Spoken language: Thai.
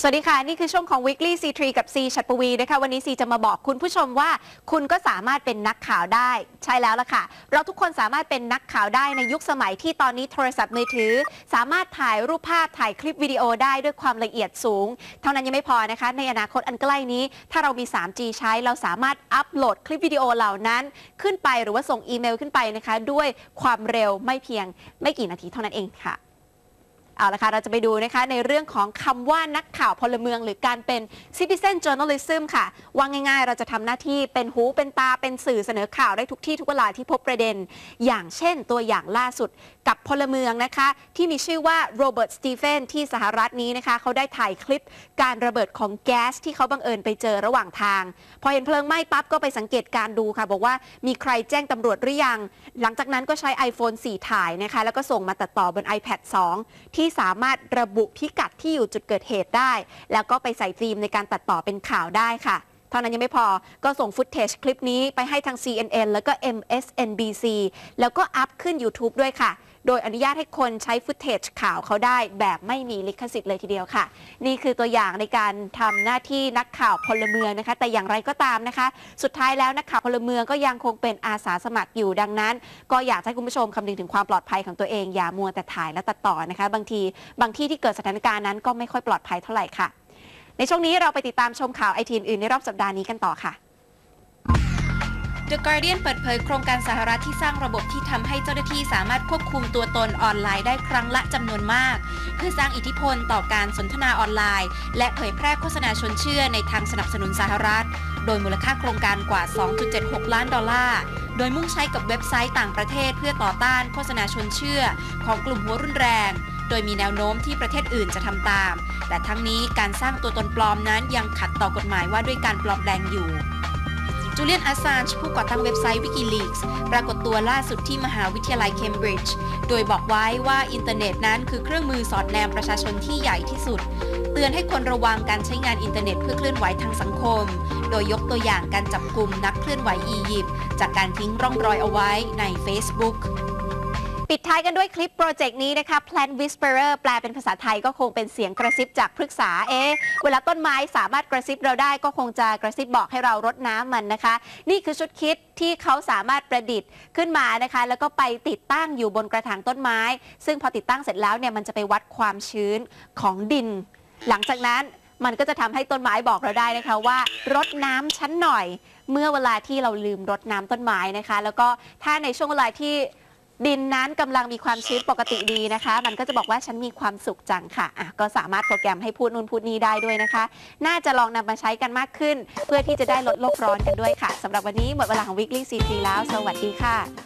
สวัสดีค่ะ นี่คือช่วงของ Weekly C3 กับ C ชัดปวีนะคะ วันนี้ C จะมาบอกคุณผู้ชมว่า คุณก็สามารถเป็นนักข่าวได้ ใช่แล้วล่ะค่ะ เราทุกคนสามารถเป็นนักข่าวได้ในยุคสมัยที่ตอนนี้โทรศัพท์มือถือ สามารถถ่ายรูปภาพถ่ายคลิปวิดีโอได้ด้วยความละเอียดสูง เท่านั้นยังไม่พอนะคะ ในอนาคตอันใกล้นี้ ถ้าเรามี 3G ใช้เราสามารถอัปโหลดคลิปวิดีโอเหล่านั้น ขึ้นไปหรือว่าส่งอีเมลขึ้นไปนะคะ ด้วยความเร็วไม่เพียงไม่กี่นาทีเท่านั้นเองค่ะ เอาละค่ะ เราจะไปดูนะคะในเรื่องของคำว่านักข่าวพลเมือง หรือการเป็น citizen journalism ค่ะ ว่าง่ายๆ เราจะทำหน้าที่เป็นหูเป็นตาเป็นสื่อเสนอข่าวได้ทุกที่ทุกเวลาที่พบประเด็น อย่างเช่นตัวอย่างล่าสุดกับพลเมืองนะคะ ที่มีชื่อว่าโรเบิร์ตสตีเฟนที่สหรัฐนี้นะคะ เขาได้ถ่ายคลิปการระเบิดของแก๊สที่เขาบังเอิญไปเจอระหว่างทาง พอเห็นเพลิงไหม้ปั๊บก็ไปสังเกตการดูค่ะ บอกว่ามีใครแจ้งตำรวจหรือยัง หลังจากนั้นก็ใช้ iPhone 4 ถ่ายนะคะแล้วก็ส่งมาตัดต่อบน iPad 2 ที่สามารถระบุพิกัดที่อยู่จุดเกิดเหตุได้ แล้วก็ไปใส่ฟิล์มในการตัดต่อเป็นข่าวได้ค่ะ เท่านั้นยังไม่พอก็ส่งฟุตเทจคลิปนี้ไปให้ทาง CNN แล้วก็ MSNBC แล้วก็อัพขึ้น YouTube ด้วยค่ะ โดยอนุญาตให้คนใช้ฟุตเทจข่าวเขาได้แบบไม่มีลิขสิทธิ์เลยทีเดียวค่ะ นี่คือตัวอย่างในการทำหน้าที่นักข่าวพลเมืองนะคะ แต่อย่างไรก็ตามนะคะ สุดท้ายแล้วนักข่าวพลเมืองก็ยังคงเป็นอาสาสมัครอยู่ดังนั้น ก็อยากให้คุณผู้ชมคำนึงถึงความปลอดภัยของตัวเองอย่ามัวแต่ถ่ายและตัดต่อนะคะ บางที บางที่ที่เกิดสถานการณ์นั้นก็ไม่ค่อยปลอดภัยเท่าไหร่ค่ะ ในช่วงนี้เราไปติดตามชมข่าวไอทีอื่นในรอบสัปดาห์นี้กันต่อค่ะ The Guardian เปิดเผยโครงการสหรัฐที่สร้างระบบที่ทำให้เจ้าหน้าที่สามารถควบคุมตัวตนออนไลน์ได้ครั้งละจำนวนมาก เพื่อสร้างอิทธิพลต่อการสนทนาออนไลน์ และเผยแพร่โฆษณาชวนเชื่อในทางสนับสนุนสหรัฐ โดยมูลค่าโครงการกว่า 2.76 ล้านดอลลาร์โดยมุ่งใช้กับเว็บไซต์ต่างประเทศเพื่อต่อต้านโฆษณาชวนเชื่อ ของกลุ่มหัวรุนแรง โดยมีแนวโน้มที่ประเทศอื่นจะทำตาม แต่ทั้งนี้การสร้างตัวตนปลอมนั้นยังขัดต่อกฎหมายว่าด้วยการปลอมแปลงอยู่จูเลียนอาซานช์ผู้ก่อตั้งเว็บไซต์ Wikileaks ปรากฏตัวล่าสุดที่มหาวิทยาลัยเคมบริดจ์โดยบอกไว้ว่าอินเทอร์เน็ตนั้นคือเครื่องมือสอดแนมประชาชนที่ใหญ่ที่สุด เตือนให้คนระวังการใช้งานอินเทอร์เน็ตเพื่อเคลื่อนไหวทางสังคม โดยยกตัวอย่างการจับกลุ่มนักเคลื่อนไหวอียิปต์จากการทิ้งร่องรอยเอาไว้ใน Facebook ปิดท้ายกันด้วยคลิปโปรเจกต์นี้นะคะ Plant Whisperer แปลเป็นภาษาไทยก็คงเป็นเสียงกระซิบจากพฤกษาเอ๊ะเวลาต้นไม้สามารถกระซิบเราได้ก็คงจะกระซิบบอกให้เรารดน้ำมันนะคะ นี่คือชุด kit ที่เขาสามารถประดิษฐ์ขึ้นมานะคะ แล้วก็ไปติดตั้งอยู่บนกระถางต้นไม้ ซึ่งพอติดตั้งเสร็จแล้วเนี่ยมันจะไปวัดความชื้นของดิน หลังจากนั้นมันก็จะทำให้ต้นไม้บอกเราได้นะคะว่ารดน้ำชั้นหน่อย เมื่อเวลาที่เราลืมรดน้ำต้นไม้นะคะ แล้วก็ถ้าในช่วงเวลาที่ ดินนั้นกำลังมีความชื้นปกติดีนะคะ มันก็จะบอกว่าฉันมีความสุขจังค่ะอะ ก็สามารถโปรแกรมให้พูดนู่นพูดนี่ได้ด้วยนะคะ น่าจะลองนำมาใช้กันมากขึ้น เพื่อที่จะได้ลดโลกร้อนกันด้วยค่ะสำหรับวันนี้หมดเวลาของ Weekly CT แล้ว สวัสดีค่ะ